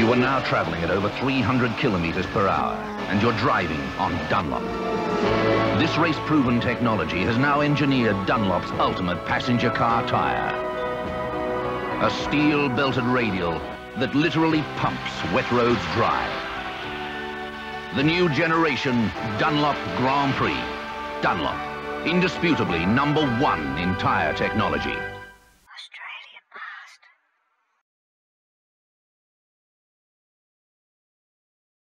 You are now traveling at over 300 kilometers per hour, and you're driving on Dunlop. This race-proven technology has now engineered Dunlop's ultimate passenger car tire. A steel-belted radial that literally pumps wet roads dry. The new generation Dunlop Grand Prix. Dunlop, indisputably number one in tire technology.